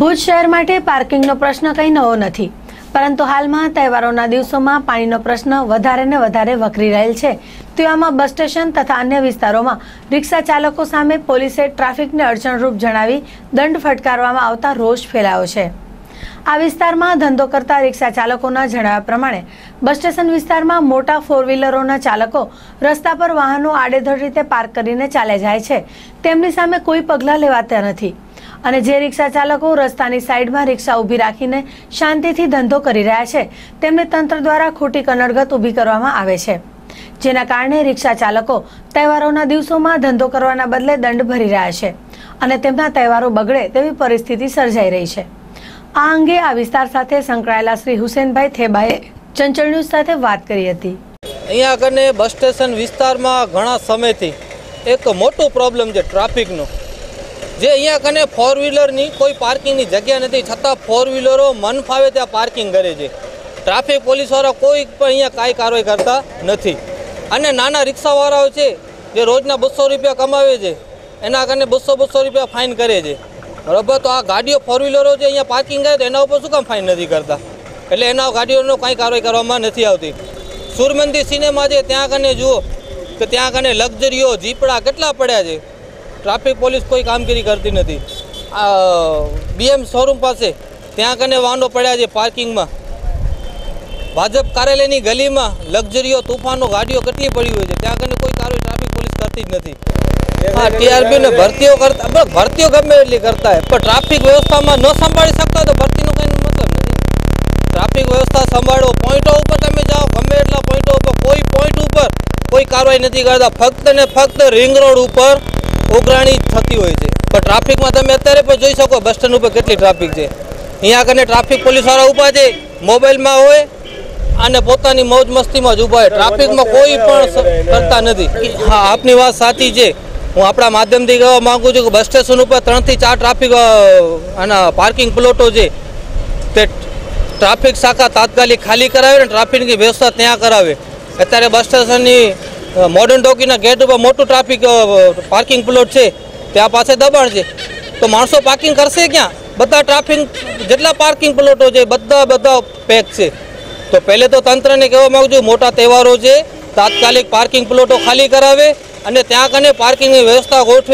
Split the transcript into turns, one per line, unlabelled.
ભુજ શહેર માટે પાર્કિંગનો પ્રશ્ન કંઈ નવો નથી. પરંતુ હાલમાં તહેવારોના દિવસોમાં પાણીનો પ્રશ્ન વધારે ને વધારે વકરી રહેલ છે. તેવામાં બસ સ્ટેશન તથા અન્ય વિસ્તારોમાં રિક્ષા ચાલકો સામે પોલીસે ટ્રાફિકને અડચણરૂપ જણાવી દંડ ફટકારવામાં આવતા રોષ ફેલાયો છે. આ વિસ્તારમાં ધંધો કરતા રિક્ષા ચાલકોના જણાવ્યા પ્રમાણે બસ સ્ટેશન વિસ્તારમાં મોટા ફોર વ્હીલરોના ચાલકો રસ્તા પર વાહનો આડેધડ રીતે પાર્ક કરીને ચાલે જાય છે. તેમની સામે કોઈ પગલાં લેવાતા નથી. અને જે રિક્ષા ચાલકો રસ્તાની સાઈડમાં રિક્ષા ઊભી રાખીને શાંતિથી ધંધો કરી રહ્યા છે, તેમને તંત્ર દ્વારા ખોટી કનડગત ઊભી કરવામાં આવે છે. જેના કારણે રિક્ષા ચાલકો તહેવારોના દિવસોમાં ધંધો કરવાના બદલે દંડ ભરી રહ્યા છે અને તેમના તહેવારો બગડે તેવી પરિસ્થિતિ સર્જાઈ રહી છે. આ અંગે આ વિસ્તાર સાથે સંકળાયેલા શ્રી હુસેનભાઈ થેબાએ ચંચળ ન્યૂઝ સાથે વાત કરી હતી.
અહીંયા આગળ બસ સ્ટેશન વિસ્તારમાં ઘણા સમયથી એક મોટો પ્રોબ્લેમ છે ટ્રાફિકનો. જે અહીંયા કને ફોર વ્હીલરની કોઈ પાર્કિંગની જગ્યા નથી, છતાં ફોર વ્હીલરો મન ફાવે ત્યાં પાર્કિંગ કરે છે. ટ્રાફિક પોલીસવાળા કોઈ પણ અહીંયા કાંઈ કાર્યવાહી કરતા નથી. અને નાના રિક્ષાવાળાઓ છે, જે રોજના બસો રૂપિયા કમાવે છે, એના કારણે બસો બસો રૂપિયા ફાઇન કરે છે. બરાબર તો આ ગાડીઓ ફોર વ્હીલરો જે અહીંયા પાર્કિંગ કરે તો એના ઉપર શું કામ ફાઇન નથી કરતા? એટલે એના ગાડીઓનો કાંઈ કાર્યવાહી કરવામાં નથી આવતી. સુરમંદી સિનેમા છે, ત્યાં કને જુઓ કે ત્યાં કને લક્ઝરીઓ, જીપડા કેટલા પડ્યા છે? ટ્રાફિક પોલીસ કોઈ કામગીરી કરતી નથી. આ બીએમ શોરૂમ પાસે, ત્યાં કને વાહનો પડ્યા છે પાર્કિંગમાં ભાજપ કાર્યાલયની ગલીમાં લક્ઝરીઓ, તુફાનો, ગાડીઓ કેટલી પડી હોય છે? ત્યાં કને કોઈ કાર્યવાહી ટ્રાફિક પોલીસ કરતી જ નથી. હા ટીઆરપી ને ભરતીઓ કરતા ભરતીઓ ગમે એટલી કરતા પણ ટ્રાફિક વ્યવસ્થામાં ન સંભાળી શકતા તો ભરતીનો કંઈ મતલબ નથી. ટ્રાફિક વ્યવસ્થા સંભાળો. પોઈન્ટો ઉપર તમે જાઓ, ગમે એટલા પોઈન્ટો ઉપર. કોઈ પોઈન્ટ ઉપર કોઈ કાર્યવાહી નથી કરતા. ફક્ત ને ફક્ત રિંગ રોડ ઉપર ઉઘરાણી થતી હોય છે. પણ ટ્રાફિકમાં તમે અત્યારે પણ જોઈ શકો બસ સ્ટેન્ડ ઉપર કેટલી ટ્રાફિક છે. અહીંયા કને ટ્રાફિક પોલીસવાળા ઊભા છે, મોબાઈલમાં હોય, અને પોતાની મોજ મસ્તીમાં જ ઊભા હોય. ટ્રાફિકમાં કોઈ પણ કરતા નથી. હા, આપની વાત સાચી છે. હું આપણા માધ્યમથી કહેવા માગું છું કે બસ સ્ટેશન ઉપર ત્રણથી ચાર ટ્રાફિક અને પાર્કિંગ પ્લોટો છે, તે ટ્રાફિક શાખા તાત્કાલિક ખાલી કરાવે ને ટ્રાફિકની વ્યવસ્થા ત્યાં કરાવે. અત્યારે બસ સ્ટેશનની મોડર્ન ડોકીના ગેટ ઉપર મોટું ટ્રાફિક પાર્કિંગ પ્લોટ છે, ત્યાં પાસે દબાણ છે. તો માણસો પાર્કિંગ કરશે ક્યાં? બધા ટ્રાફિક, જેટલા પાર્કિંગ પ્લોટો છે, બધા બધા પેક છે. તો પહેલે તો તંત્રને કહેવા માગું છું, મોટા તહેવારો છે, તાત્કાલિક પાર્કિંગ પ્લોટો ખાલી કરાવે અને ત્યાં કને પાર્કિંગની વ્યવસ્થા ગોઠવે